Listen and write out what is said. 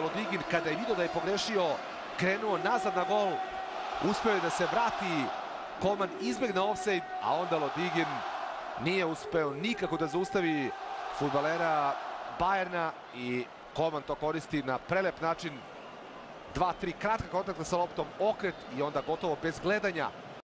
Lodigin kada je vidio da je pogrešio, krenuo nazad na gol, uspeo je da se vrati, Koman izbegne offside, a onda Lodigin nije uspeo nikako da zaustavi futbalera Bajerna i Koman to koristi na prelep način. Dva, tri kratka kontakta sa loptom, okret i onda gotovo bez gledanja